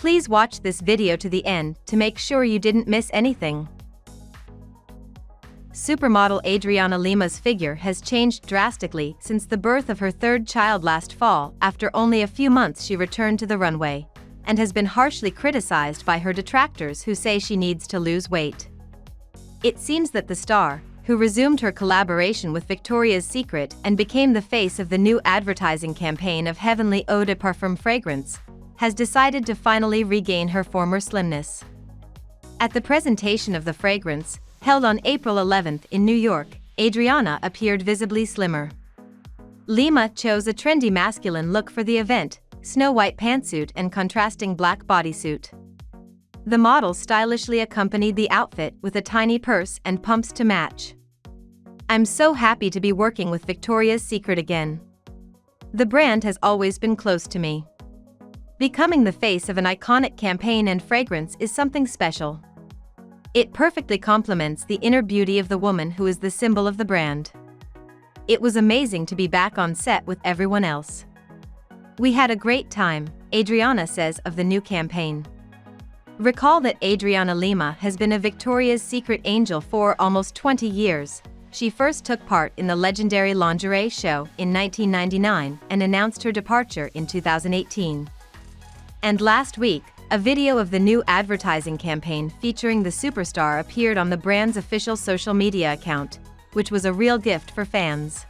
Please watch this video to the end to make sure you didn't miss anything. Supermodel Adriana Lima's figure has changed drastically since the birth of her third child last fall after only a few months she returned to the runway, and has been harshly criticized by her detractors who say she needs to lose weight. It seems that the star, who resumed her collaboration with Victoria's Secret and became the face of the new advertising campaign of Heavenly Eau de Parfum fragrance, has decided to finally regain her former slimness. At the presentation of the fragrance, held on April 11 in New York, Adriana appeared visibly slimmer. Lima chose a trendy masculine look for the event, snow white pantsuit and contrasting black bodysuit. The model stylishly accompanied the outfit with a tiny purse and pumps to match. I'm so happy to be working with Victoria's Secret again. The brand has always been close to me. Becoming the face of an iconic campaign and fragrance is something special. It perfectly complements the inner beauty of the woman who is the symbol of the brand. It was amazing to be back on set with everyone else. We had a great time, Adriana says of the new campaign. Recall that Adriana Lima has been a Victoria's Secret angel for almost 20 years. She first took part in the legendary lingerie show in 1999 and announced her departure in 2018. And last week, a video of the new advertising campaign featuring the superstar appeared on the brand's official social media account, which was a real gift for fans.